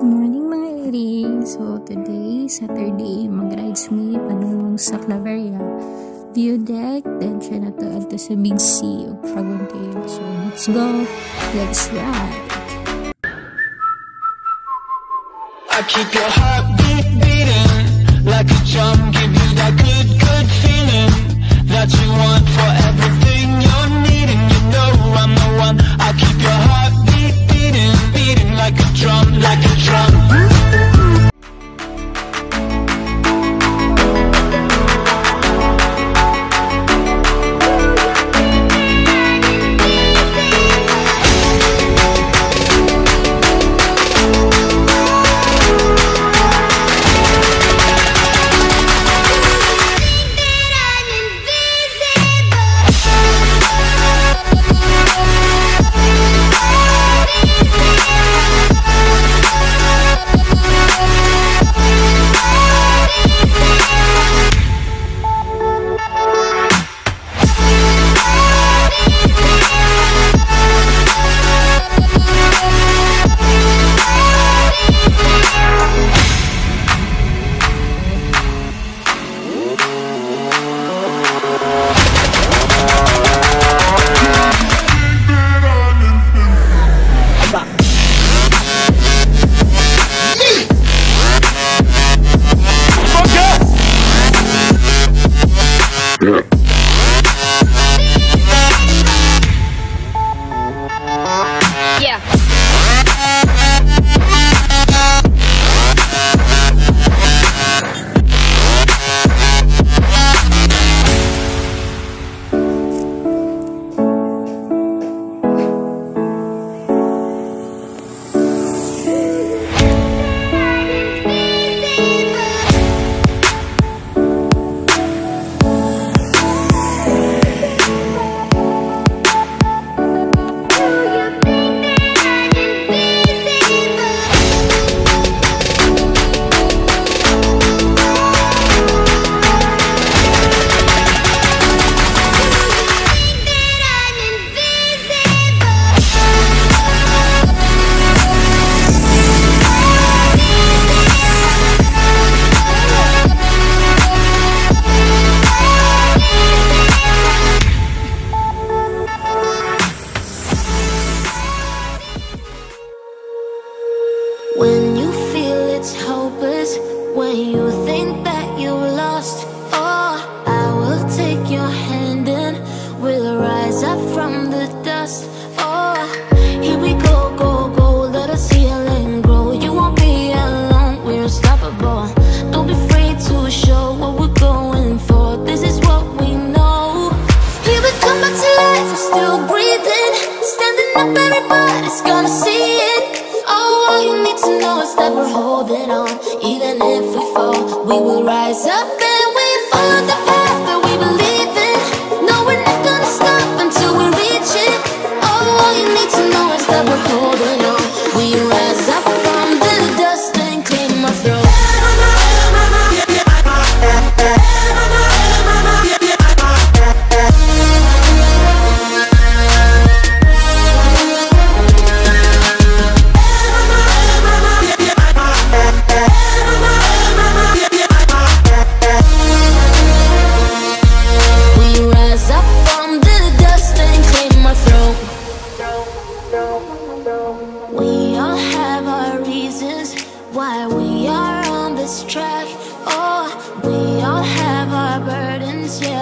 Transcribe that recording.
Good morning mga Eri! So today, Saturday, mag-rides me panunong sa Claveria View Deck. Then siya na to ato sa Big C o Dragon Tail. So let's go! Let's ride! I keep your heart beat beating like a drum, give you that good, good feeling that you want for Yeah.